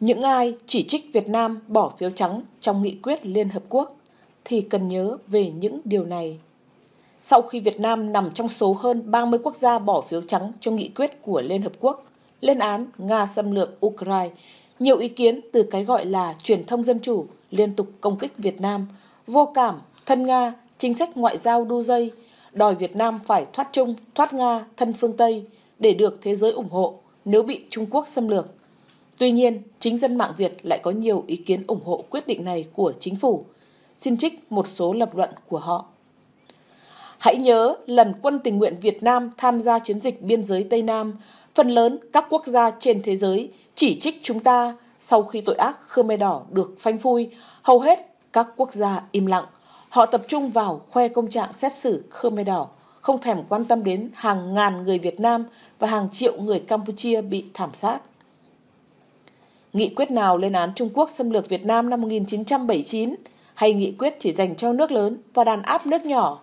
Những ai chỉ trích Việt Nam bỏ phiếu trắng trong nghị quyết Liên Hợp Quốc thì cần nhớ về những điều này. Sau khi Việt Nam nằm trong số hơn 30 quốc gia bỏ phiếu trắng cho nghị quyết của Liên Hợp Quốc lên án Nga xâm lược Ukraine, nhiều ý kiến từ cái gọi là truyền thông dân chủ liên tục công kích Việt Nam, vô cảm, thân Nga, chính sách ngoại giao đu dây, đòi Việt Nam phải thoát Trung, thoát Nga, thân phương Tây để được thế giới ủng hộ nếu bị Trung Quốc xâm lược. Tuy nhiên, chính dân mạng Việt lại có nhiều ý kiến ủng hộ quyết định này của chính phủ. Xin trích một số lập luận của họ. Hãy nhớ lần quân tình nguyện Việt Nam tham gia chiến dịch biên giới Tây Nam, phần lớn các quốc gia trên thế giới chỉ trích chúng ta sau khi tội ác Khmer Đỏ được phanh phui, hầu hết các quốc gia im lặng. Họ tập trung vào khoe công trạng xét xử Khmer Đỏ, không thèm quan tâm đến hàng ngàn người Việt Nam và hàng triệu người Campuchia bị thảm sát. Nghị quyết nào lên án Trung Quốc xâm lược Việt Nam năm 1979 hay nghị quyết chỉ dành cho nước lớn và đàn áp nước nhỏ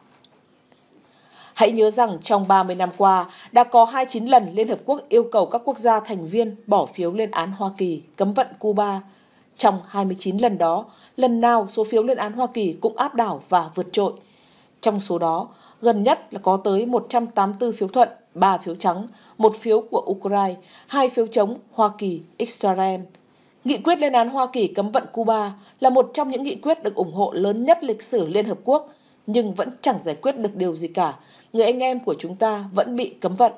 Hãy nhớ rằng trong 30 năm qua, đã có 29 lần Liên Hợp Quốc yêu cầu các quốc gia thành viên bỏ phiếu lên án Hoa Kỳ cấm vận Cuba. Trong 29 lần đó, lần nào số phiếu lên án Hoa Kỳ cũng áp đảo và vượt trội. Trong số đó, gần nhất là có tới 184 phiếu thuận, 3 phiếu trắng, một phiếu của Ukraine, hai phiếu chống Hoa Kỳ, Israel. Nghị quyết lên án Hoa Kỳ cấm vận Cuba là một trong những nghị quyết được ủng hộ lớn nhất lịch sử Liên Hợp Quốc, nhưng vẫn chẳng giải quyết được điều gì cả người anh em của chúng ta vẫn bị cấm vận.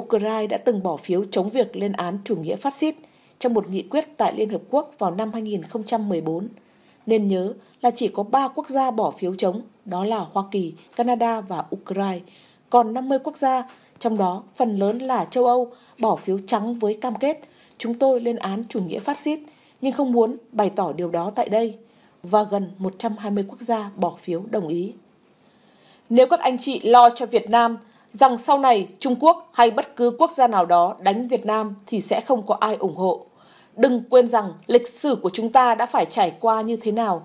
Ukraine đã từng bỏ phiếu chống việc lên án chủ nghĩa phát xít trong một nghị quyết tại Liên Hợp Quốc vào năm 2014. Nên nhớ là chỉ có 3 quốc gia bỏ phiếu chống, đó là Hoa Kỳ, Canada và Ukraine. Còn 50 quốc gia, trong đó phần lớn là châu Âu, bỏ phiếu trắng với cam kết chúng tôi lên án chủ nghĩa phát xít, nhưng không muốn bày tỏ điều đó tại đây. Và gần 120 quốc gia bỏ phiếu đồng ý. Nếu các anh chị lo cho Việt Nam rằng sau này Trung Quốc hay bất cứ quốc gia nào đó đánh Việt Nam thì sẽ không có ai ủng hộ. Đừng quên rằng lịch sử của chúng ta đã phải trải qua như thế nào.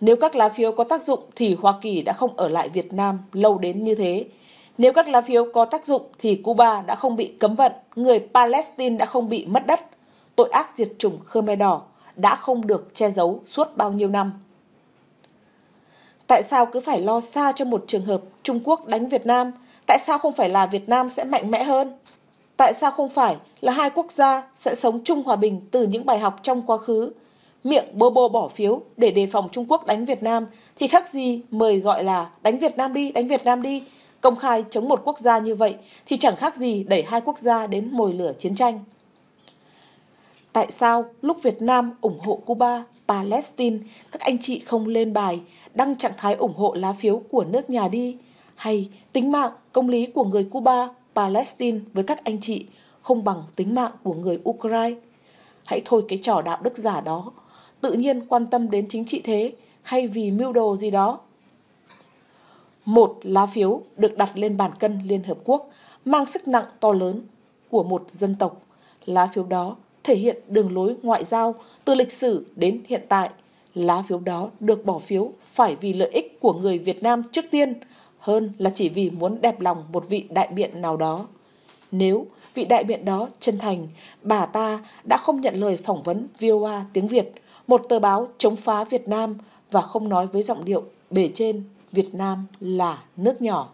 Nếu các lá phiếu có tác dụng thì Hoa Kỳ đã không ở lại Việt Nam lâu đến như thế. Nếu các lá phiếu có tác dụng thì Cuba đã không bị cấm vận, người Palestine đã không bị mất đất. Tội ác diệt chủng Khmer Đỏ đã không được che giấu suốt bao nhiêu năm. Tại sao cứ phải lo xa cho một trường hợp Trung Quốc đánh Việt Nam? Tại sao không phải là Việt Nam sẽ mạnh mẽ hơn? Tại sao không phải là hai quốc gia sẽ sống chung hòa bình từ những bài học trong quá khứ? Miệng bô bô bỏ phiếu để đề phòng Trung Quốc đánh Việt Nam thì khác gì mời gọi là đánh Việt Nam đi, đánh Việt Nam đi. Công khai chống một quốc gia như vậy thì chẳng khác gì đẩy hai quốc gia đến mồi lửa chiến tranh. Tại sao lúc Việt Nam ủng hộ Cuba, Palestine, các anh chị không lên bài đăng trạng thái ủng hộ lá phiếu của nước nhà đi? Hay tính mạng, công lý của người Cuba, Palestine với các anh chị không bằng tính mạng của người Ukraine? Hãy thôi cái trò đạo đức giả đó, tự nhiên quan tâm đến chính trị thế hay vì mưu đồ gì đó. Một lá phiếu được đặt lên bàn cân Liên Hợp Quốc mang sức nặng to lớn của một dân tộc. Lá phiếu đó thể hiện đường lối ngoại giao từ lịch sử đến hiện tại. Lá phiếu đó được bỏ phiếu phải vì lợi ích của người Việt Nam trước tiên hơn là chỉ vì muốn đẹp lòng một vị đại biện nào đó. Nếu vị đại biện đó chân thành, bà ta đã không nhận lời phỏng vấn VOA tiếng Việt, một tờ báo chống phá Việt Nam và không nói với giọng điệu bề trên Việt Nam là nước nhỏ.